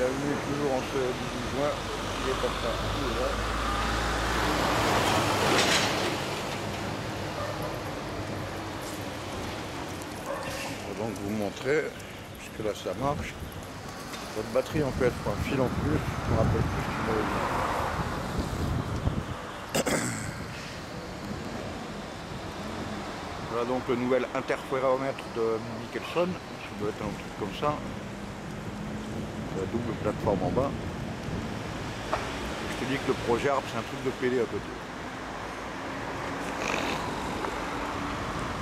Bienvenue toujours en ce 18 juin. Il est comme ça. Il est là. Donc vous montrer, puisque là ça marche. Votre batterie en fait pour un fil en plus. Je me rappelle plus ce. Voilà donc le nouvel interféromètre de Michelson. Ça doit être un truc comme ça. La double plateforme en bas. Je te dis que le projet ARP c'est un truc de PD à côté.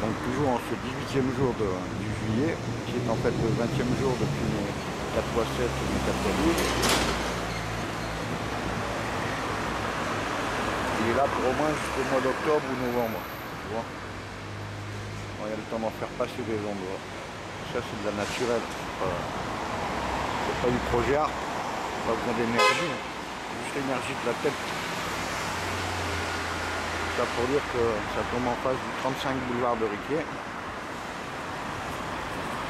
Donc toujours en ce 18e jour de, du juillet, qui est en fait le 20e jour depuis mes 4x7 et mes 4x12. Il est là pour au moins jusqu'au mois d'octobre ou novembre. Tu vois il y a le temps d'en faire passer des endroits. Ça c'est de la naturelle. Pas du projet art. Pas besoin d'énergie. hein. Juste l'énergie de la tête. Ça pour dire que ça tombe en face du 35 boulevard de Riquier.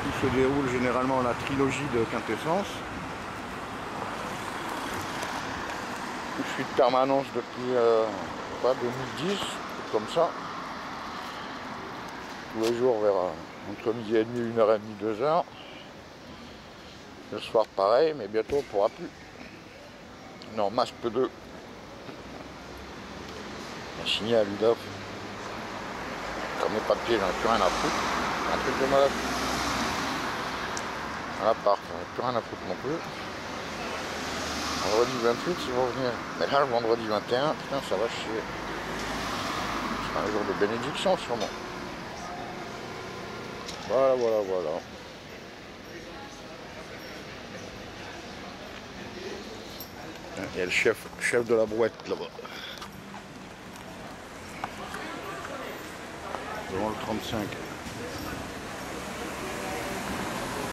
Où se déroule généralement la trilogie de Quintessence. Je suis de permanence depuis euh, pas, 2010, comme ça. Tous les jours vers euh, entre midi et demi, une heure et demie, deux heures. Le soir pareil, mais bientôt on pourra plus. Non, masque 2. Un signé à Ludov. Comme les papiers, j'en ai plus rien à foutre. Un truc de malade. À l'appart, j'en ai plus rien à foutre non plus. Vendredi 28, ils vont venir. Mais là, le vendredi 21, putain, ça va chier. Ce sera un jour de bénédiction, sûrement. Voilà, voilà, voilà. Il y a le chef, chef de la brouette là-bas. Devant le 35.